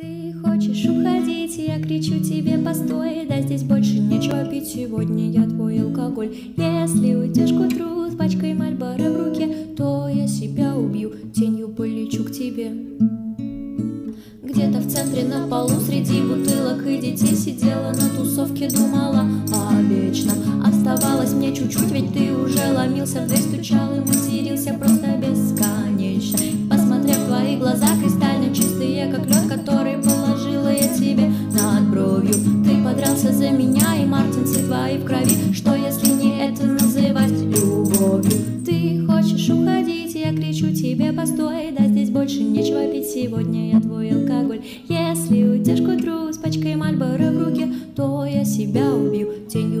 Ты хочешь уходить, я кричу тебе постой Да здесь больше нечего пить, сегодня я твой алкоголь. Если уйдешь к утру с пачкой Мальбора в руке То я себя убью, тенью полечу к тебе. Где-то в центре на полу среди бутылок и детей Сидела на тусовке, думала о вечном Оставалось мне чуть-чуть, ведь ты уже ломился в дверь Стучал и матерился уходить, я кричу тебе постой Да здесь больше нечего пить, сегодня я твой алкоголь. Если уйдешь к утру с пачкой Мальбора в руке То я себя убью, тенью